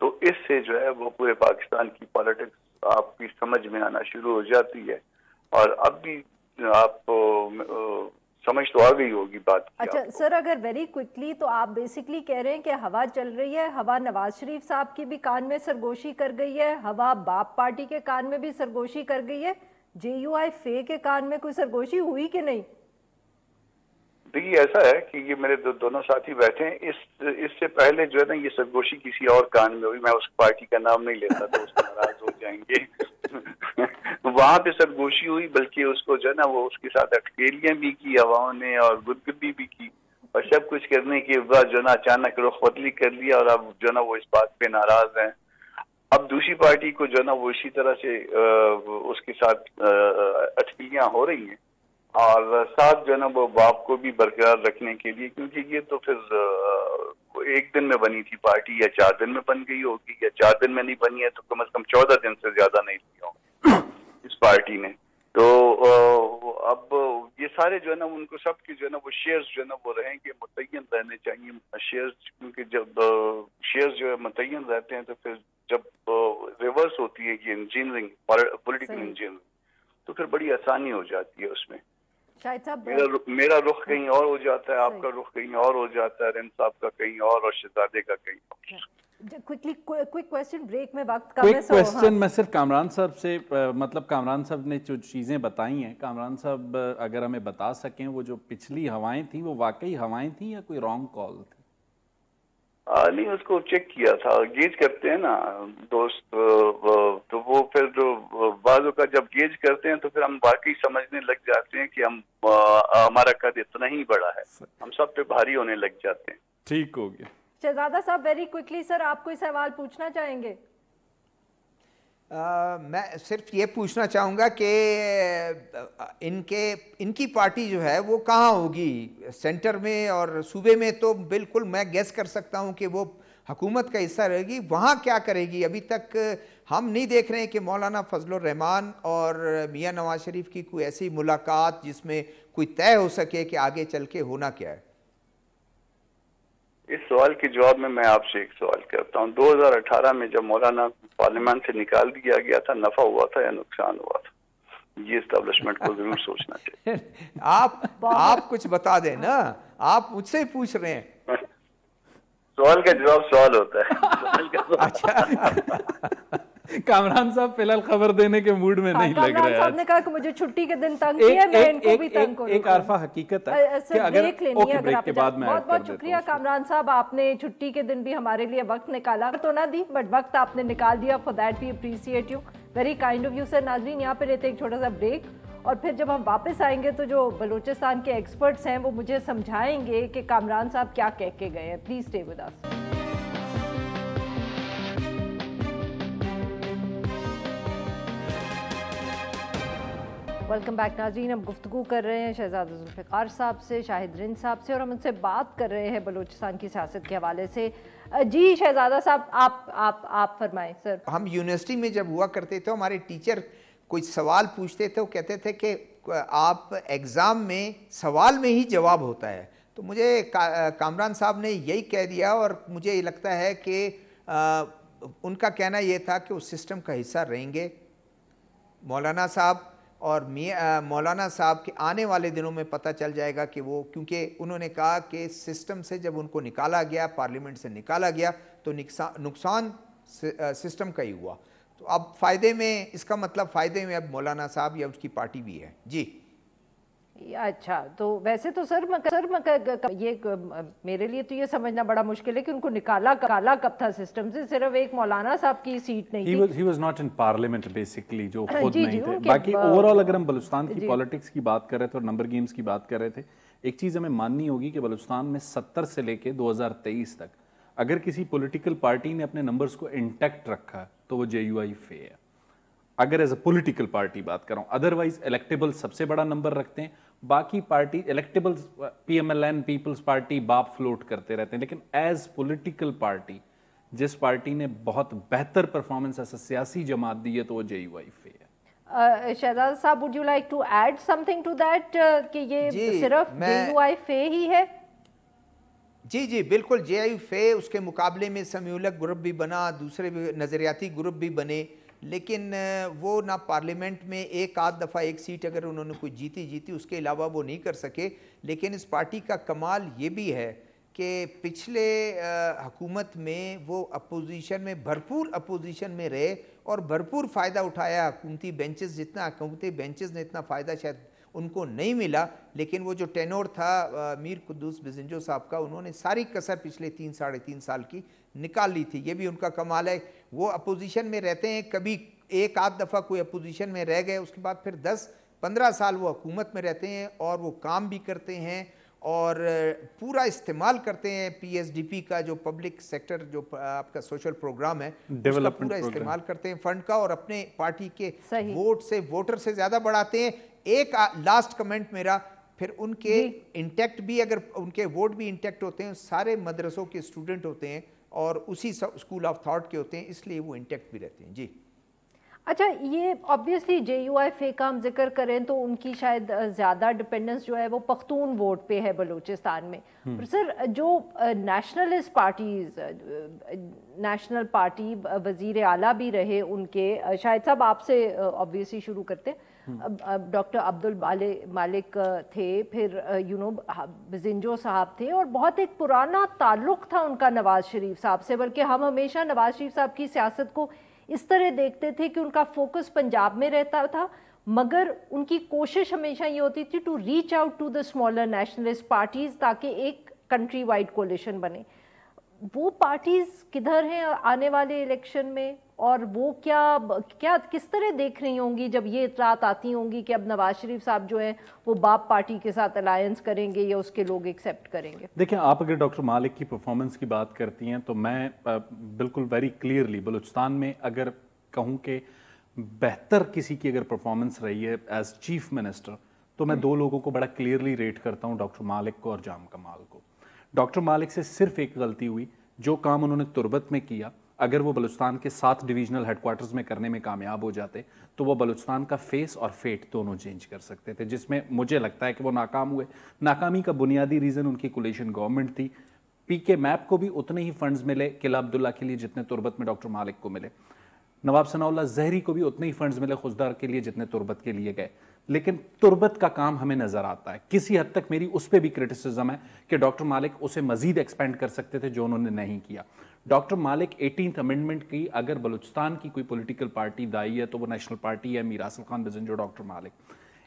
तो इससे जो है, वो पूरे पाकिस्तान की पॉलिटिक्स आपकी समझ में आना शुरू हो जाती है। और अब भी आप समझ तो आ गई होगी बात अच्छा सर अगर वेरी क्विकली तो आप बेसिकली कह रहे हैं कि हवा चल रही है हवा नवाज़ शरीफ साहब की भी कान में सरगोशी कर गई है हवा बाप पार्टी के कान में भी सरगोशी कर गई है जे यू आई फे के कान में कोई सरगोशी हुई कि नहीं? देखिए ऐसा है कि ये मेरे दो, दोनों साथी बैठे हैं। इस इससे पहले जो है ना ये सरगोशी किसी और कान में हुई। मैं उस पार्टी का नाम नहीं लेता तो उसको नाराज़ हो जाएँगे। वहाँ पे सरगोशी हुई बल्कि उसको जो है ना वो उसके साथ अटकेलियाँ भी की हवाओं ने और गुदगुदी भी की। और सब कुछ करने के बाद जो ना अचानक रुख बदली कर लिया और अब जो ना वो इस बात पे नाराज़ हैं। अब दूसरी पार्टी को जो ना वो इसी तरह से उसके साथ अटकलियाँ हो रही हैं। और साथ जो है ना वो बाप को भी बरकरार रखने के लिए क्योंकि ये तो फिर एक दिन में बनी थी पार्टी या चार दिन में बन गई होगी या चार दिन में नहीं बनी है तो कम अज कम चौदह दिन से ज़्यादा नहीं लिया होगा इस पार्टी ने। तो अब ये सारे जो है ना उनको सबके जो है ना वो शेयर्स जो है ना वो रहेंगे मुतन रहने चाहिए। शेयर्स क्योंकि जब शेयर्स जो है मुतन रहते हैं तो फिर जब रिवर्स होती है ये इंजीनियरिंग पॉलिटिकल इंजीनियरिंग तो फिर बड़ी आसानी हो जाती है उसमें। मेरा मेरा रुख कहीं और हो जाता है आपका रुख कहीं और हो जाता है रिम साहब का कहीं और और शहजादे का कहीं और। क्विकली क्विक क्वेश्चन ब्रेक में वक्त कम है क्वेश्चन हाँ। मैं सिर्फ़ कामरान साहब से मतलब कामरान साहब ने जो चीज़ें बताई हैं कामरान साहब अगर हमें बता सकें वो जो पिछली हवाएँ थी वो वाकई हवाएँ थी या कोई रॉन्ग कॉल थी? आ, नहीं उसको चेक किया था। गेज करते हैं ना दोस्त तो वो फिर जो बाजों का जब गेज करते हैं तो फिर हम बाकी समझने लग जाते हैं कि हम हमारा कद इतना ही बड़ा है। हम सब पे भारी होने लग जाते हैं। ठीक हो गया। शहजादा साहब वेरी क्विकली सर आप कोई सवाल पूछना चाहेंगे? आ, मैं सिर्फ़ ये पूछना चाहूँगा कि इनके इनकी पार्टी जो है वो कहाँ होगी? सेंटर में और सूबे में तो बिल्कुल मैं गैस कर सकता हूँ कि वो हुकूमत का हिस्सा रहेगी। वहाँ क्या करेगी? अभी तक हम नहीं देख रहे हैं कि मौलाना फजल रहमान और मियाँ नवाज़ शरीफ की कोई ऐसी मुलाकात जिसमें कोई तय हो सके कि आगे चल के होना क्या है। इस सवाल के जवाब में मैं आपसे एक सवाल करता हूँ। 2018 में जब मौलाना पार्लियामेंट से निकाल दिया गया था नफा हुआ था या नुकसान हुआ था? ये स्टैब्लिशमेंट को ज़रूर सोचना चाहिए। आप आप कुछ बता दें ना। आप मुझसे पूछ रहे हैं। सवाल का जवाब सवाल होता है। सवाल का अच्छा। कामरान साहब फ़िलहाल खबर देने के मूड में नहीं लग रहे हैं ने कहा कि मुझे छुट्टी के दिन तंग किया मैं इनको भी तंग करूँगा एक आरफा हकीकत है कि अगर ब्रेक लेनी है ब्रेक के बाद मैं बहुत बहुत शुक्रिया कामरान साहब आपने छुट्टी के दिन भी हमारे लिए वक्त निकाला। तो ना दी बट वक्त आपने निकाल दिया for that we appreciate you very kind of you sir नाजरीन यहाँ पे लेते एक छोटा सा ब्रेक और फिर जब हम वापस आएँगे तो जो बलूचिस्तान के एक्सपर्ट्स हैं वो मुझे समझाएँगे कि कामरान साहब क्या कह के गए हैं। Please stay with us welcome back नाजीन हम गुफ्तु कर रहे हैं शहजादा जुल्फ़ार साहब से शाहिद रिन साहब से और हम उनसे बात कर रहे हैं बलूचिस्तान की सियासत के हवाले से। जी शहजादा साहब आप आप आप फरमाएँ सर। हम यूनिवर्सिटी में जब हुआ करते थे हमारे टीचर कोई सवाल पूछते थे वो कहते थे कि आप एग्ज़ाम में सवाल में ही जवाब होता है। तो मुझे का, कामरान साहब ने यही कह दिया और मुझे लगता है कि उनका कहना ये था कि उस सिस्टम का हिस्सा रहेंगे। मौलाना साहब और मौलाना साहब के आने वाले दिनों में पता चल जाएगा कि वो क्योंकि उन्होंने कहा कि सिस्टम से जब उनको निकाला गया, पार्लियामेंट से निकाला गया तो नुकसान सिस्टम का ही हुआ। तो अब फ़ायदे में इसका मतलब फ़ायदे में अब मौलाना साहब या उसकी पार्टी भी है। जी। अच्छा तो वैसे तो सर मक, सर मक, ये मेरे लिए तो ये समझना बड़ा मुश्किल है कि उनको निकाला काला कब था सिस्टम से? सिर्फ़ एक मौलाना साहब की सीट नहीं he थी। He was not in parliament basically जो खुद जी, नहीं जी, थे। बाकी ओवरऑल अगर हम बलूचिस्तान की पॉलिटिक्स की बात कर रहे थे और नंबर गेम्स की बात कर रहे थे एक चीज़ हमें माननी होगी कि बलूचिस्तान में 70 से लेके 2023 तक अगर किसी पोलिटिकल पार्टी ने अपने नंबर्स को इंटैक्ट रखा तो वो जेयूआई फे है। अगर एज अ पोलिटिकल पार्टी बात कर रहा हूँ अदरवाइज़ इलेक्टेबल सबसे बड़ा नंबर रखते हैं बाकी party electable PMLN Peoples Party BAP float करते रहते हैं। लेकिन एज पॉलिटिकल पार्टी जिस पार्टी ने बहुत बेहतर परफॉर्मेंस ऐसा सियासी जमात दी है तो वो जे फे है। शहजाद साहब would you like to add something to that कि ये सिर्फ़ जे फे ही है? जी जी बिल्कुल जे आई फे उसके मुकाबले में समूलक ग्रुप भी बना दूसरे भी नज़रियाती ग्रुप भी बने। लेकिन वो ना पार्लियामेंट में एक आध दफ़ा एक सीट अगर उन्होंने कोई जीती जीती, उसके अलावा वो नहीं कर सके। लेकिन इस पार्टी का कमाल ये भी है कि पिछले हकूमत में वो अपोजिशन में, भरपूर अपोजिशन में रहे और भरपूर फ़ायदा उठाया हुकूमती बेंचेस, जितना हुकूमती बेंचेस ने इतना फ़ायदा शायद उनको नहीं मिला। लेकिन वो जो टेनोर था मीर कुद्दूस बिजंजो साहब का, उन्होंने सारी कसर पिछले तीन, साढ़े तीन साल की निकाल ली थी। ये भी उनका कमाल है। वो अपोजिशन में रहते हैं कभी एक आध दफ़ा कोई अपोजिशन में रह गए उसके बाद फिर दस पंद्रह साल वो हुकूमत में रहते हैं और वो काम भी करते हैं और पूरा इस्तेमाल करते हैं पीएसडीपी का जो पब्लिक सेक्टर जो आपका सोशल प्रोग्राम है उसका पूरा इस्तेमाल करते हैं फंड का और अपने पार्टी के वोट से वोटर से ज़्यादा बढ़ाते हैं। एक लास्ट कमेंट मेरा फिर उनके इंटेक्ट भी अगर उनके वोट भी इंटेक्ट होते हैं सारे मदरसों के स्टूडेंट होते हैं और उसी स्कूल ऑफ़ थॉट के होते हैं इसलिए वो इंटेक्ट भी रहते हैं। जी। अच्छा ये ऑब्वियसली जे यू आई फे का हम ज़िक्र करें तो उनकी शायद ज़्यादा डिपेंडेंस जो है वो पख्तून वोट पे है बलूचिस्तान में। हम्म। पर सर जो नेशनलिस्ट पार्टीज़ नेशनल पार्टी वज़ीर आला भी रहे उनके शायद साहब आपसे ऑब्वियसली शुरू करते हैं। डॉक्टर अब्दुल बाले मालिक थे, फिर यू नो बिजिंजो साहब थे और बहुत एक पुराना ताल्लुक था उनका नवाज़ शरीफ साहब से, बल्कि हम हमेशा नवाज़ शरीफ साहब की सियासत को इस तरह देखते थे कि उनका फोकस पंजाब में रहता था, मगर उनकी कोशिश हमेशा ये होती थी to reach out to the smaller nationalist parties ताकि एक कंट्री वाइड कोलिशन बने। वो पार्टीज़ किधर हैं आने वाले इलेक्शन में? और वो क्या क्या किस तरह देख रही होंगी जब ये इतरात आती होंगी कि अब नवाज़ शरीफ साहब जो हैं वो बाप पार्टी के साथ अलायंस करेंगे या उसके लोग एक्सेप्ट करेंगे? देखिए आप अगर डॉक्टर मालिक की परफॉर्मेंस की बात करती हैं तो मैं बिल्कुल वेरी क्लियरली बलूचिस्तान में अगर कहूँ कि बेहतर किसी की अगर परफॉर्मेंस रही है एज चीफ मिनिस्टर तो मैं दो लोगों को बड़ा क्लियरली रेट करता हूँ डॉक्टर मालिक को और जाम कमाल को। डॉक्टर मालिक से सिर्फ़ एक गलती हुई जो काम उन्होंने तुरबत में किया अगर वो बलूचिस्तान के सात डिवीजनल हेडक्वार्टर्स में करने में कामयाब हो जाते तो वो बलूचिस्तान का फेस और फेट दोनों चेंज कर सकते थे, जिसमें मुझे लगता है कि वो नाकाम हुए। नाकामी का बुनियादी रीज़न उनकी कुलेशन गवर्नमेंट थी। पी के मैप को भी उतने ही फंड्स मिले, किला अब्दुल्ला के लिए जितने तुरबत में डॉक्टर मालिक को मिले। नवाब सनाउल्ला जहरी को भी उतने ही फंड्स मिले खुशदार के लिए जितने तुरबत के लिए गए। लेकिन तुरबत का काम हमें नज़र आता है। किसी हद तक मेरी उस पर भी क्रिटिसिज्म है कि डॉक्टर मालिक उसे मजीद एक्सपेंड कर सकते थे जो उन्होंने नहीं किया। डॉक्टर मालिक एटीन अमेंडमेंट की अगर बलूचिस्तान की कोई पॉलिटिकल पार्टी दाई है तो वो नेशनल पार्टी है मीरा असल खान जो डॉक्टर मालिक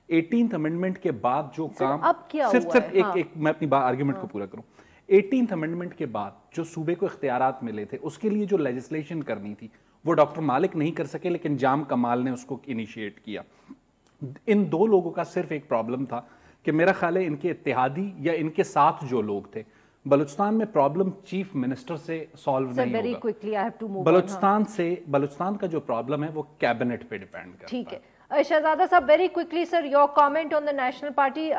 एटीन अमेंडमेंट के बाद जो काम अब क्या सिर्फ़ सिर्फ़ एक, हाँ। एक मैं अपनी आर्ग्यूमेंट हाँ। को पूरा करूँ एटीन अमेंडमेंट के बाद जो सूबे को इख्तियार मिले थे उसके लिए जो लेजिस्लेशन करनी थी वो डॉक्टर मालिक नहीं कर सके लेकिन जाम कमाल ने उसको इनिशिएट किया इन दो लोगों का सिर्फ़ एक प्रॉब्लम था कि मेरा ख्याल है इनके इतिहादी या इनके साथ जो लोग थे बलूचिस्तान में प्रॉब्लम चीफ मिनिस्टर से सॉल्व नहीं होगा। quickly, I have to move Balochistan हाँ. से बलूचिस्तान का जो प्रॉब्लम है वो कैबिनेट पे डिपेंड करता ठीक है। शहजादा साहब very quickly sir your comment on the National Party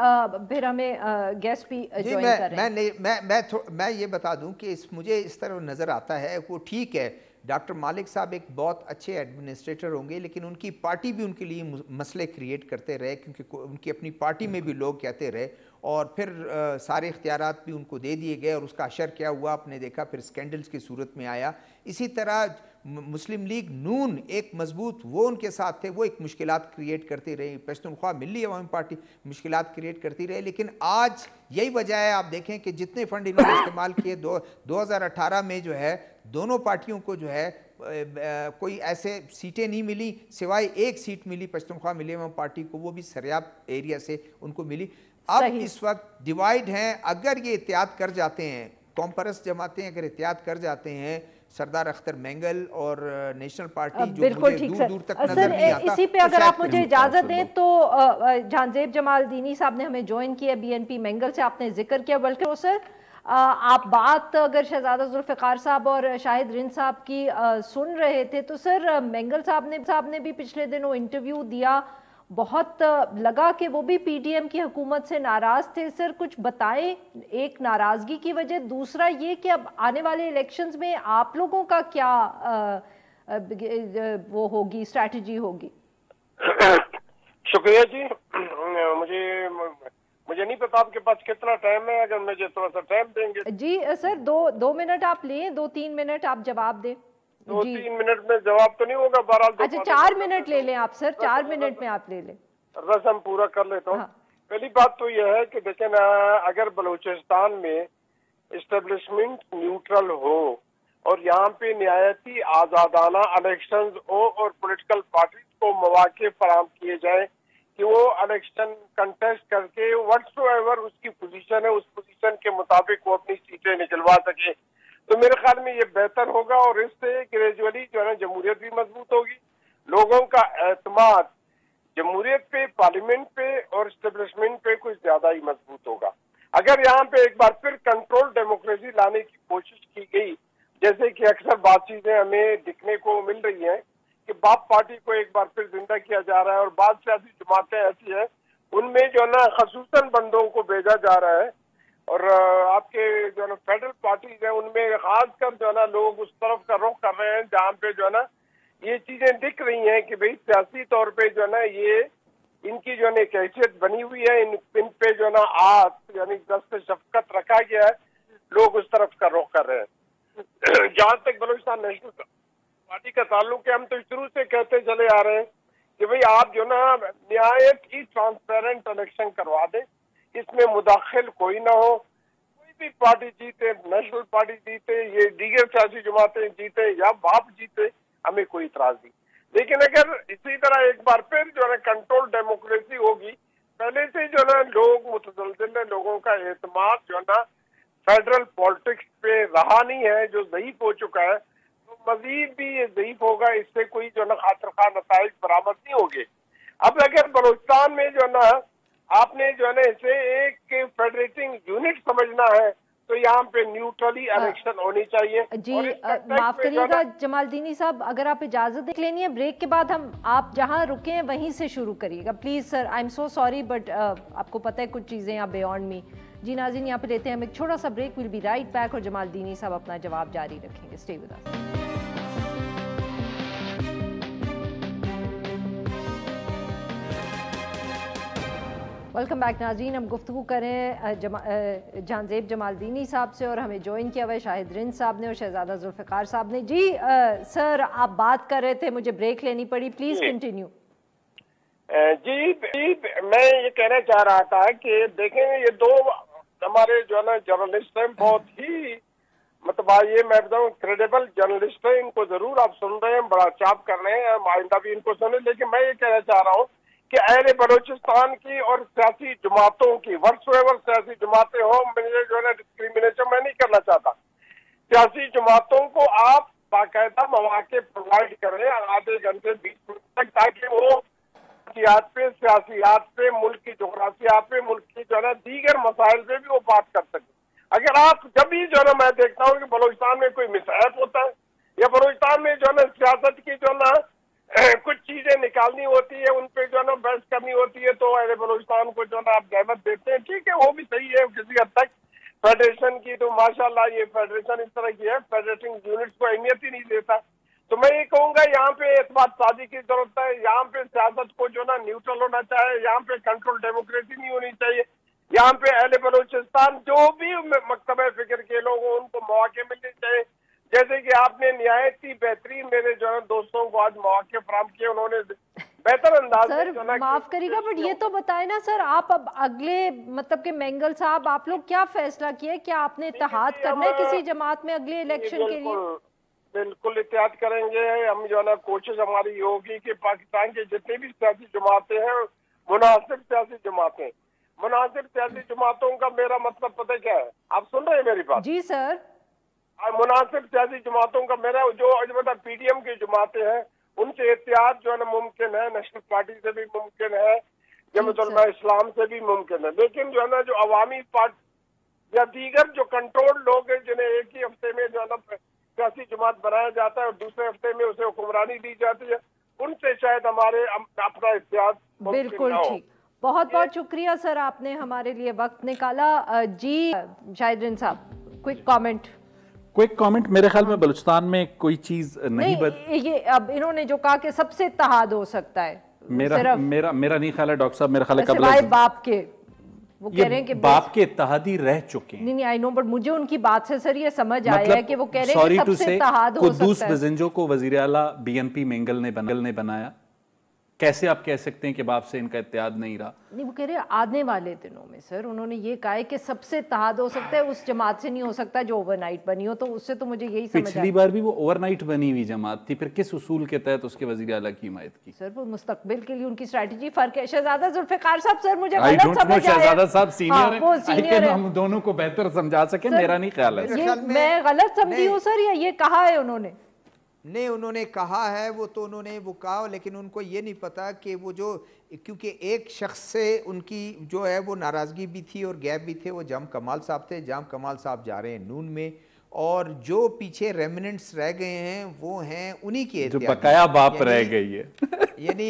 फिर हमें गेस्ट भी ज्वाइन मैं, मैं मैं मैं मैं ये बता दूँ कि इस मुझे इस तरह नज़र आता है वो ठीक है डॉक्टर मालिक साहब एक बहुत अच्छे एडमिनिस्ट्रेटर होंगे लेकिन उनकी पार्टी भी उनके लिए मसले क्रिएट करते रहे क्योंकि उनकी अपनी पार्टी में भी लोग कहते रहे और फिर आ, सारे इख्तियार भी उनको दे दिए गए और उसका असर क्या हुआ आपने देखा फिर स्कैंडल्स की सूरत में आया। इसी तरह मुस्लिम लीग नून एक मज़बूत वो उनके साथ थे वो एक मुश्किल क्रिएट करती रही। पश्तनख्वा मिली अवामी पार्टी मुश्किल क्रिएट करती रही। लेकिन आज यही वजह है आप देखें कि जितने फंड इन्होंने इस्तेमाल किए दो 2018 में जो है दोनों पार्टियों को जो है कोई ऐसे सीटें नहीं मिली सिवाय एक सीट मिली पश्तनख्वा मिली अवामी पार्टी को वो भी सरयाब एरिया से उनको मिली। अब इस वक्त डिवाइड हैं अगर ये एहतियात कर जाते हैं कॉम्परस जमाते हैं अगर एहतियात कर जाते हैं सरदार अख्तर मैंगल और नेशनल पार्टी जो बिल्कुल ठीक दूर, दूर तक नज़र नहीं आता इसी पे तो अगर आप मुझे इजाज़त दें तो जानजेब जमाल दीनी साहब ने हमें ज्वाइन किया बीएनपी मैंगल से आपने ज़िक्र किया। बल्कि सर आप बात अगर शहजादा जुल्फ़ार साहब और शाहिद रिन साहब की सुन रहे थे तो सर मैंगल साहब ने साहब ने भी पिछले दिनों इंटरव्यू दिया बहुत लगा कि वो भी पीडीएम की हुकूमत से नाराज़ थे। सर कुछ बताएँ एक नाराज़गी की वजह। दूसरा ये कि अब आने वाले इलेक्शंस में आप लोगों का क्या आ, वो होगी स्ट्रैटेजी होगी? शुक्रिया जी। मुझे मुझे नहीं पता आपके पास कितना टाइम है। अगर मुझे थोड़ा सा टाइम देंगे। जी सर दो दो मिनट आप लें दो तीन मिनट आप जवाब दें। दो तीन मिनट में जवाब तो नहीं होगा बहरहाल अच्छा चार मिनट ले लें आप सर चार मिनट में आप ले लें। रसम पूरा कर लेता हूँ। हाँ। पहली बात तो यह है कि देखें ना अगर बलूचिस्तान में इस्टेब्लिशमेंट न्यूट्रल हो और यहाँ पे न्यायती आजादाना इलेक्शन हो और पॉलिटिकल पार्टी को मौके फराम किए जाए कि वो इलेक्शन कंटेस्ट करके वट्स एवर उसकी पोजीशन है उस पोजीशन के मुताबिक वो अपनी सीटें निकलवा सके। तो मेरे ख्याल में ये बेहतर होगा और इससे ग्रेजुअली जो है ना जमहूरियत भी मज़बूत होगी। लोगों का एतमाद जमहूरियत पे पार्लियामेंट पे और स्टेब्लिशमेंट पे कुछ ज़्यादा ही मज़बूत होगा। अगर यहाँ पे एक बार फिर कंट्रोल डेमोक्रेसी लाने की कोशिश की गई, जैसे कि अक्सर बातचीतें हमें दिखने को मिल रही हैं कि बाप पार्टी को एक बार फिर ज़िंदा किया जा रहा है और बाद सियासी जमातें ऐसी हैं, उनमें जो है ना खसूसन बंदों को भेजा जा रहा है और आपके जो है ना फेडरल पार्टीज़ है, उनमें खासकर जो है ना, लोग उस तरफ़ का रुख कर रहे हैं, जहाँ पे जो है ना, ये चीज़ें दिख रही हैं कि भाई सियासी तौर पे जो है ना, ये, इनकी जो है ना हैसियत बनी हुई है, इन इन पे जो है ना, आज यानी दस्त शफकत रखा गया है, लोग उस तरफ़ का रुख कर रहे हैं। जहाँ तक बलूचिस्तान नेशनल पार्टी का ताल्लुक है, हम तो शुरू से कहते चले आ रहे हैं कि भाई आप जो ना न्याय की ट्रांसपेरेंट इलेक्शन करवा दें। इसमें मुदाखिल कोई ना हो, कोई भी पार्टी जीते, नेशनल पार्टी जीते, ये दीगर सियासी जमातें जीते या बाप जीते, हमें कोई इतराज नहीं। लेकिन अगर इसी तरह एक बार फिर जो है कंट्रोल डेमोक्रेसी होगी, पहले से जो है लोग मुतजल लोगों का एतमाद जो है ना फेडरल पॉलिटिक्स पे रहा नहीं है, जो ज़यीफ हो चुका है तो मजीद भी ये ज़यीफ होगा, इससे कोई जो है ना खातर खा नतज बरामद नहीं होंगे। अब अगर बलोचिस्तान में जो है ना आपने जो है ना इसे एक फेडरेटिंग यूनिट समझना है तो यहाँ पे न्यूट्रली इलेक्शन हाँ। होनी चाहिए। जी माफ़ करिएगा जमालदीनी साहब अगर आप इजाज़त देख लेनी है ब्रेक के बाद हम आप जहाँ रुके हैं वहीं से शुरू करिएगा। Please sir I am so sorry but आपको पता है कुछ चीज़ें यहाँ बियॉन्ड मी जी नाजिन यहाँ पे लेते हैं हम एक छोटा सा break will be right back और जमालदीनी साहब अपना जवाब जारी रखेंगे। Stay with us welcome back नाजीन हम गुफ्तु करें जमा, जानजेब जमालदीनी साहब से और हमें ज्वाइन किया हुआ शाहिद रिंद साहब ने और शहजादा जुल्फ़ार साहब ने। जी आ, सर आप बात कर रहे थे मुझे ब्रेक लेनी पड़ी। प्लीज़ कंटिन्यू जी जी मैं ये कहना चाह रहा था कि देखें ये दो हमारे जो है ना जर्नलिस्ट हैं बहुत ही मतलब ये मैं बताऊँ क्रेडिबल जर्नलिस्ट है इनको ज़रूर आप सुन रहे हैं बड़ा चाप कर रहे हैं आइंदा भी इनको सुने लेकिन मैं ये कहना चाह रहा हूँ कि अहल बलोचिस्तान की और सियासी जमातों की, वर्ष सियासी जमातें हो मुझे जो है डिस्क्रिमिनेशन मैं नहीं करना चाहता। सियासी जमातों को आप बाकायदा मौके प्रोवाइड करें, आधे घंटे, बीस मिनट तक, ताकि वो सियासत पे, सियासियात पे, मुल्क की जोग्राफिया पे, मुल्क की जो है ना दीगर मसाइल पे भी वो बात कर सके। अगर आप जब भी जो है ना मैं देखता हूँ कि बलोचिस्तान में कोई मिसाइब होता है, या बलोचिस्तान में जो है ना सियासत की जो है कुछ चीज़ें निकालनी होती है, उन पे जो है ना बहस करनी होती है तो अरे बलोचिस्तान को जो ना आप जहमत देते हैं। ठीक है, वो भी सही है, किसी हद तक। फेडरेशन की तो माशाल्लाह ये फेडरेशन इस तरह की है फेडरेशन यूनिट्स को अहमियत ही नहीं देता। तो मैं ये कहूँगा, यहाँ पे बात शादी की ज़रूरत है, यहाँ पे सियासत को जो ना न्यूट्रल होना चाहिए, यहाँ पे कंट्रोल डेमोक्रेसी नहीं होनी चाहिए। यहाँ पे अहले बलोचिस्तान जो भी मकतब फ़िक्र के लोग उनको मौके मिलने चाहिए। जैसे कि आपने निहायती बेहतरीन मेरे जो है दोस्तों को आज मौके फ्राम किए उन्होंने बेहतर अंदाज सर माफ़ करिएगा बट ये तो बताए ना सर आप अब अगले मतलब के मेंगल साहब आप लोग क्या फैसला किए क्या आपने इतिहाद करना है किसी जमात में अगले इलेक्शन के लिए? बिल्कुल इतिहाद करेंगे। हम जो है ना कोशिश हमारी होगी कि पाकिस्तान के जितने भी सियासी जमातें हैं मुनासिब सियासी जमातें मुनासिब सियासी जमातों का मेरा मतलब पता क्या है? आप सुन रहे हैं मेरी बात? जी सर। मुनासिब सियासी जमातों का मेरा जो मतलब पीडीएम की जमातें हैं उनसे एहतियात जो है ना मुमकिन है नेशनल पार्टी से भी मुमकिन है जमतुलमा इस्लाम से भी मुमकिन है। लेकिन जो है ना जो अवामी पार्टी या दीगर जो कंट्रोल लोग हैं जिन्हें एक ही हफ़्ते में जो है ना सियासी जमात बनाया जाता है और दूसरे हफ़्ते में उसे हुक्मरानी दी जाती है उनसे शायद हमारे अपना इतिहास बिल्कुल ठीक। बहुत बहुत शुक्रिया सर आपने हमारे लिए वक्त निकाला। जी शाहिद साहब क्विक कमेंट क्विक कमेंट मेरे ख्याल में बलूचिस्तान में कोई चीज़ नहीं, नहीं बद... ये अब इन्होंने जो कहा कि सबसे इत्तेहाद हो सकता है मेरा मेरा मेरा नहीं ख्याल है डॉक्टर साहब मेरा ख्याल है बाप के वो कह रहे हैं कि बाप के इत्तेहादी रह चुके हैं। नहीं नहीं आई नो बट मुझे उनकी बात से सर ये समझ मतलब, आया है कि वो कह रहे हैं सबसे इत्तेहाद हो सकता है। बजिंजो को वज़ीर आला बीएनपी मेंगल ने बनाया। कैसे आप कह सकते हैं कि बाप से इनका इत्याद नहीं रहा? नहीं वो कह रहे आने वाले दिनों में सर। उन्होंने ये कहा है कि सबसे इत्याद हो सकता है उस जमात से नहीं हो सकता जो ओवरनाइट बनी हो तो उससे तो मुझे यही समझ पिछली बार भी वो ओवरनाइट बनी हुई जमात थी फिर किस उसूल के तहत उसके वज़ीर अला की हिमायत की? सर वो मुस्तकबिल के लिए उनकी स्ट्रैटेजी फ़र्क है। शहजादा जुल्फिकार साहब सर मुझे शहजादा साहब सीनियर है। हम दोनों को बेहतर समझा सके मेरा नहीं ख्याल है। मैं गलत समझी हूँ सर या ये कहा है उन्होंने? ने उन्होंने कहा है वो तो उन्होंने वो कहा लेकिन उनको ये नहीं पता कि वो जो क्योंकि एक शख्स से उनकी जो है वो नाराज़गी भी थी और गैप भी थे वो जाम कमाल साहब थे जाम कमाल साहब जा रहे हैं नून में और जो पीछे रेमिनेंट्स रह गए हैं वो हैं उन्हीं के जो बकाया बाप रह गई है। यानी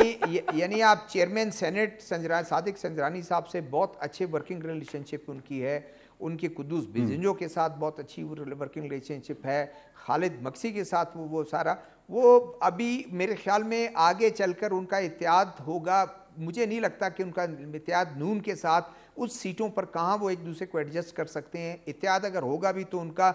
यानी आप चेयरमैन सेनेट संजरा सादिक संजरानी साहब से बहुत अच्छे वर्किंग रिलेशनशिप उनकी है उनके कुदूस हम्म। बिजिंजो के साथ बहुत अच्छी वर्किंग रिलेशनशिप है। खालिद मक्सी के साथ वो वो सारा वो अभी मेरे ख्याल में आगे चलकर उनका इतिहाद होगा। मुझे नहीं लगता कि उनका इतिहाद नून के साथ उस सीटों पर कहाँ वो एक दूसरे को एडजस्ट कर सकते हैं। इतिहाद अगर होगा भी तो उनका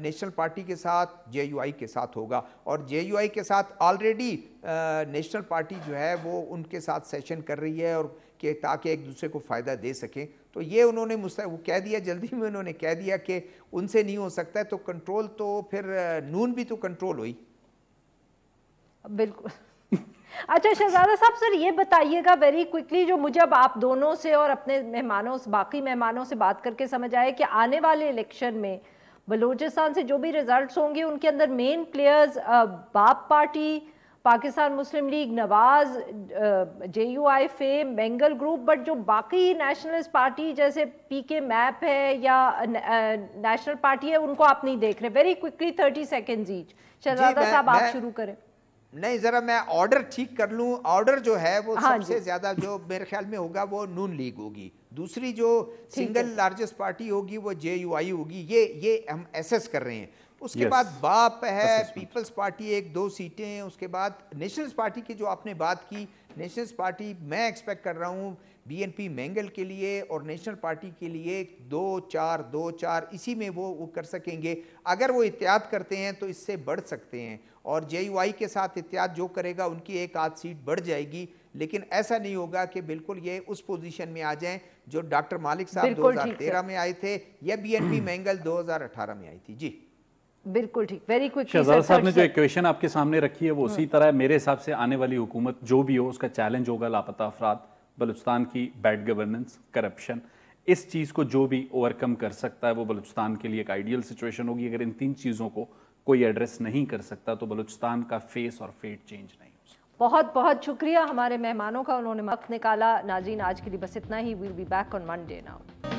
नेशनल पार्टी के साथ जेयूआई के साथ होगा। और जेयूआई के साथ ऑलरेडी नेशनल पार्टी जो है वो उनके साथ सेशन कर रही है और कि, ताकि एक दूसरे को फ़ायदा दे सकें। तो ये उन्होंने मुझसे, वो कह दिया, जल्दी में उन्होंने कह दिया कि उनसे नहीं हो सकता है तो कंट्रोल तो फिर, नून भी तो कंट्रोल हुई। बिल्कुल। अच्छा शहजादा साहब, सर, ये बताइएगा वेरी क्विकली जो मुझे अब आप दोनों से और अपने मेहमानों से, बाकी मेहमानों से बात करके समझ आए कि आने वाले इलेक्शन में बलूचिस्तान से जो भी रिजल्ट्स होंगे, उनके अंदर main players BAP party Pakistan Muslim League Nawaz J U I fame Mengal group but जो बाकी नेशनलिस्ट पार्टी जैसे पी के मैप है या नेशनल पार्टी है उनको आप नहीं देख रहे। Very quickly thirty second each Shahzada साहब आप शुरू करें। नहीं जरा मैं ऑर्डर ठीक कर लूँ। ऑर्डर जो है वो हाँ सबसे ज़्यादा जो मेरे ख्याल में होगा वो नून लीग होगी। दूसरी जो सिंगल लार्जेस्ट पार्टी होगी वो जे यू आई होगी। ये ये हम एसेस कर रहे हैं। उसके yes. बाद बाप है पीपल्स पार्टी एक दो सीटें हैं उसके बाद नेशनल्स पार्टी की जो आपने बात की नेशनल्स पार्टी मैं एक्सपेक्ट कर रहा हूँ बीएनपी मैंगल के लिए और नेशनल पार्टी के लिए दो चार दो चार इसी में वो वो कर सकेंगे। अगर वो इतिहाद करते हैं तो इससे बढ़ सकते हैं और जे के साथ इतिहाद जो करेगा उनकी एक आध सीट बढ़ जाएगी। लेकिन ऐसा नहीं होगा कि बिल्कुल ये उस पोजीशन में आ जाएँ जो डॉक्टर मालिक साहब 2013 में आए थे या बीएनपी मैंगल 2018 में आई थी। जी। बिल्कुल ठीक वेरी क्विक शहजाद साहब ने जो इक्वेशन आपके सामने रखी है वो उसी हाँ। तरह मेरे हिसाब से आने वाली हुकूमत जो भी हो उसका चैलेंज होगा लापता अफराद बलुचिस्तान की बैड गवर्नेंस करप्शन इस चीज़ को जो भी ओवरकम कर सकता है वो बलुचिस्तान के लिए एक आइडियल सिचुएशन होगी। अगर इन तीन चीज़ों को कोई एड्रेस नहीं कर सकता तो बलुचिस्तान का फेस और फेट चेंज नहीं बहुत बहुत शुक्रिया हमारे मेहमानों का उन्होंने वक्त निकाला। नाजीन आज के लिए बस इतना ही। Will be back on Monday now